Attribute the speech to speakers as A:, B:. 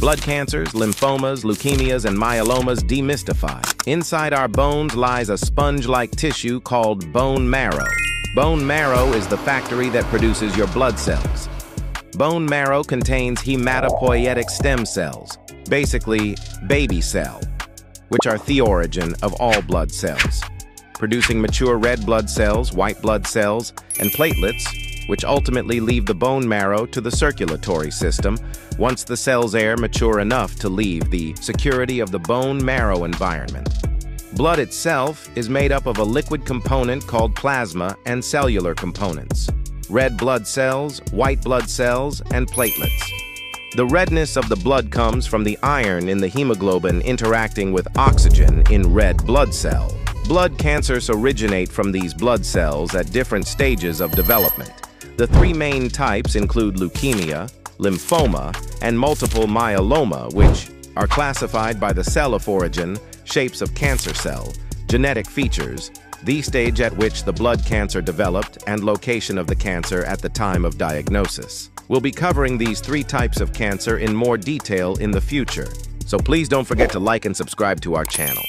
A: Blood cancers, lymphomas, leukemias, and myelomas demystified. Inside our bones lies a sponge-like tissue called bone marrow. Bone marrow is the factory that produces your blood cells. Bone marrow contains hematopoietic stem cells, basically baby cell, which are the origin of all blood cells, producing mature red blood cells, white blood cells, and platelets, which ultimately leave the bone marrow to the circulatory system once the cells are mature enough to leave the security of the bone marrow environment. Blood itself is made up of a liquid component called plasma and cellular components, red blood cells, white blood cells, and platelets. The redness of the blood comes from the iron in the hemoglobin interacting with oxygen in red blood cell. Blood cancers originate from these blood cells at different stages of development. The three main types include leukemia, lymphoma, and multiple myeloma, which are classified by the cell of origin, shapes of cancer cell, genetic features, the stage at which the blood cancer developed, and location of the cancer at the time of diagnosis. We'll be covering these three types of cancer in more detail in the future, so please don't forget to like and subscribe to our channel.